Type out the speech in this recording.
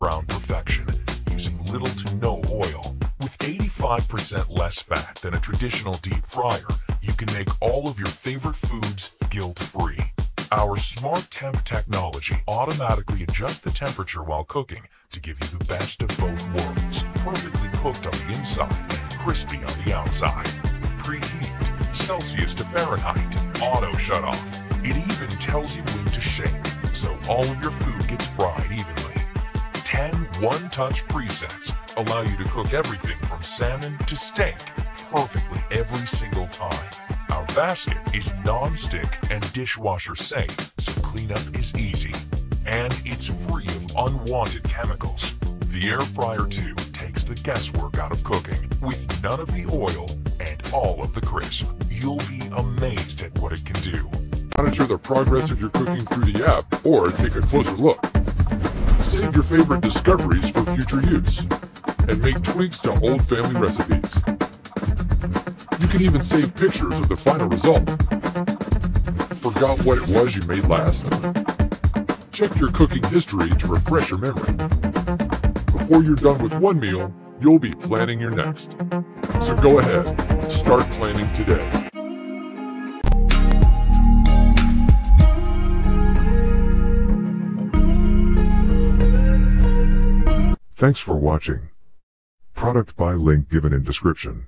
brown perfection using little to no oil. With 85% less fat than a traditional deep fryer, you can make all of your favorite foods guilt-free. Our Smart Temp technology automatically adjusts the temperature while cooking to give you the best of both worlds. Perfectly cooked on the inside crispy on the outside. Preheat, Celsius to Fahrenheit, auto shut off. It even tells you when to shake, so all of your food gets fried evenly. 10 one-touch presets allow you to cook everything from salmon to steak perfectly every single time. Our basket is non-stick and dishwasher safe, so cleanup is easy. And it's free of unwanted chemicals. The Air Fryer 2 takes the guesswork out of cooking with none of the oil and all of the crisp. You'll be amazed at what it can do. Monitor the progress of your cooking through the app or take a closer look. Save your favorite discoveries for future use and make tweaks to old family recipes. You can even save pictures of the final result. Forgot what it was you made last? Check your cooking history to refresh your memory. Before you're done with one meal, you'll be planning your next. So go ahead, start planning today. Thanks for watching. Product by link given in description.